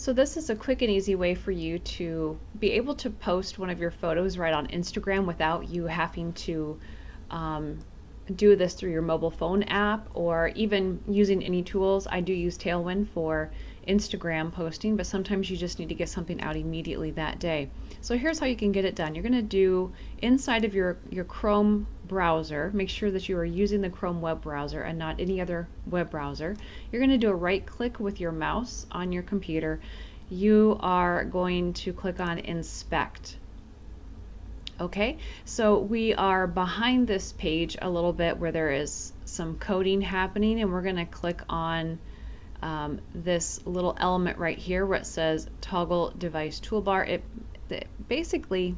So this is a quick and easy way for you to be able to post one of your photos right on Instagram without you having to um, do this through your mobile phone app or even using any tools. I do use Tailwind for Instagram posting, but sometimes you just need to get something out immediately that day. So here's how you can get it done. You're going to do inside of your, your Chrome browser, make sure that you are using the Chrome web browser and not any other web browser. You're going to do a right click with your mouse on your computer. You are going to click on inspect. Okay, so we are behind this page a little bit where there is some coding happening and we're going to click on um, this little element right here where it says toggle device toolbar. It, it basically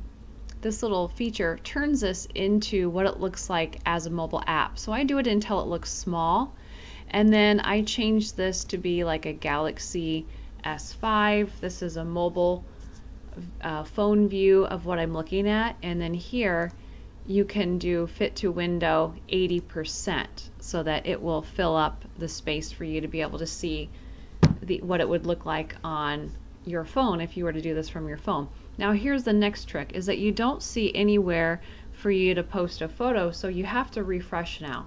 this little feature turns this into what it looks like as a mobile app. So I do it until it looks small and then I change this to be like a Galaxy S5. This is a mobile uh, phone view of what I'm looking at and then here you can do fit to window 80% so that it will fill up the space for you to be able to see the, what it would look like on your phone if you were to do this from your phone. Now here's the next trick is that you don't see anywhere for you to post a photo so you have to refresh now.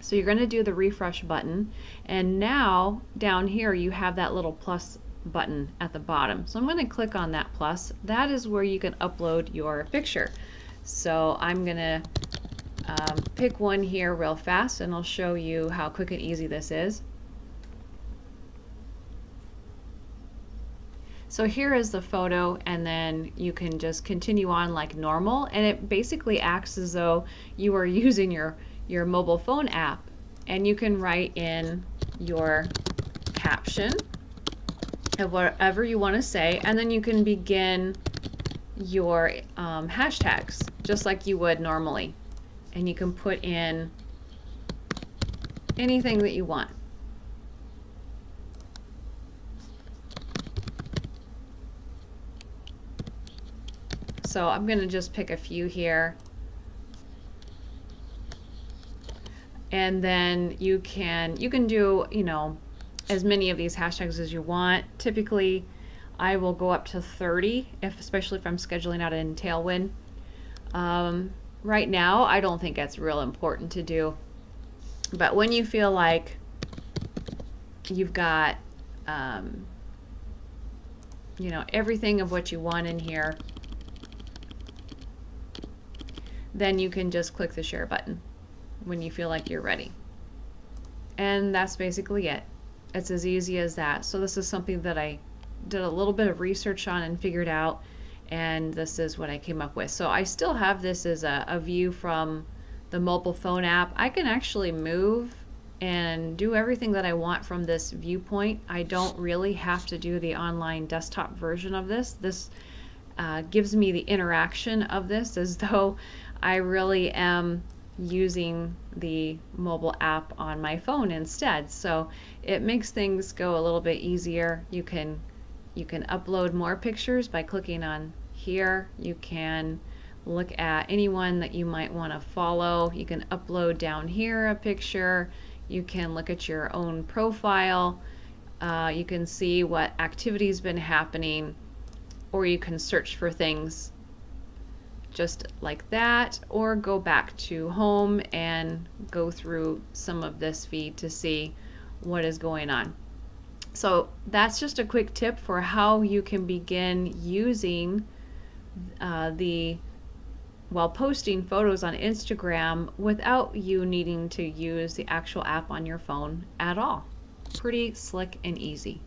So you're going to do the refresh button and now down here you have that little plus button at the bottom. So I'm going to click on that plus. That is where you can upload your picture. So I'm going to um, pick one here real fast and I'll show you how quick and easy this is. So here is the photo and then you can just continue on like normal and it basically acts as though you are using your, your mobile phone app and you can write in your caption of whatever you want to say and then you can begin your um, hashtags just like you would normally. And you can put in anything that you want. So I'm gonna just pick a few here. And then you can you can do you know as many of these hashtags as you want. Typically, I will go up to 30, if especially if I'm scheduling out in Tailwind. Um, right now, I don't think that's real important to do. But when you feel like you've got, um, you know, everything of what you want in here, then you can just click the share button when you feel like you're ready. And that's basically it. It's as easy as that. So this is something that I did a little bit of research on and figured out and this is what I came up with. So I still have this as a, a view from the mobile phone app. I can actually move and do everything that I want from this viewpoint. I don't really have to do the online desktop version of this. This uh, gives me the interaction of this as though I really am using the mobile app on my phone instead. So it makes things go a little bit easier. You can you can upload more pictures by clicking on here. You can look at anyone that you might want to follow. You can upload down here a picture. You can look at your own profile. Uh, you can see what activity's been happening or you can search for things just like that or go back to home and go through some of this feed to see what is going on. So that's just a quick tip for how you can begin using uh, the while posting photos on Instagram without you needing to use the actual app on your phone at all. Pretty slick and easy.